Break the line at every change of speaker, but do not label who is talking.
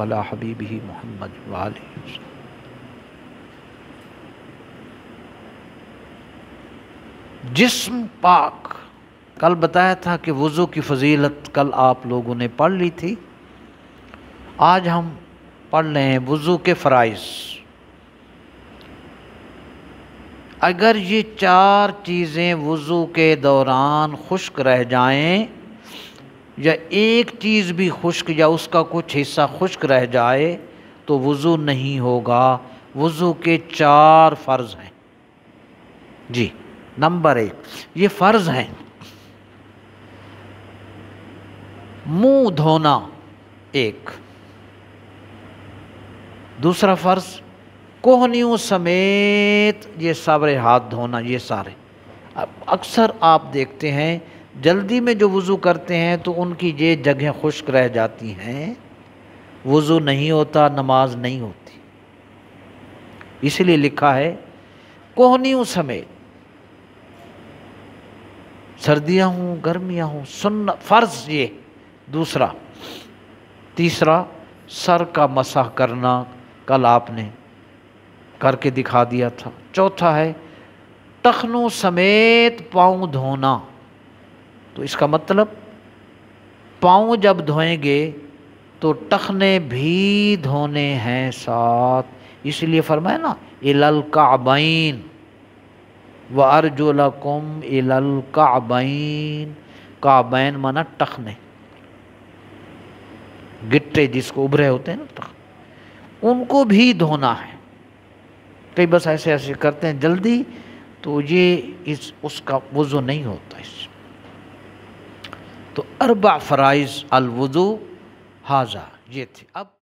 अला हबीबी मोहम्मद वाल जिस्म पाक, कल बताया था कि वज़ू की फजीलत कल आप लोगों ने पढ़ ली थी। आज हम पढ़ रहे हैं वज़ू के फ़राइज़। अगर ये चार चीज़ें वज़ू के दौरान खुश्क रह जाएँ या एक चीज़ भी खुश्क या उसका कुछ हिस्सा खुश्क रह जाए तो वज़ू नहीं होगा। वज़ू के चार फ़र्ज़ हैं। जी, नंबर एक, ये फ़र्ज़ हैं। मुँह धोना एक। दूसरा फ़र्ज़, कोहनियों समेत ये सारे हाथ धोना, ये सारे। अक्सर आप देखते हैं जल्दी में जो वज़ू करते हैं तो उनकी ये जगह खुश्क रह जाती हैं। वज़ू नहीं होता, नमाज़ नहीं होती। इसलिए लिखा है, कोहनियों समेत, सर्दियाँ हूँ, गर्मियाँ हूँ सुन फ़र्ज़ ये। दूसरा, तीसरा, सर का मसाह करना कल आपने करके दिखा दिया था। चौथा है, टखनों समेत पाँव धोना। तो इसका मतलब पाँव जब धोएँगे तो टखने भी धोने हैं साथ। इसलिए फरमाया ना, इलल काबैन व अर्जुलकुम इलल काबैन काबैन माना टखने। गिट्टे जिसको उभरे होते हैं ना, टख। उनको भी धोना है। कई बस ऐसे ऐसे करते हैं जल्दी तो ये इस, उसका वज़ू नहीं होता इस तो अरबा फ़राइज़ अलवुदू हाजा ये थे अब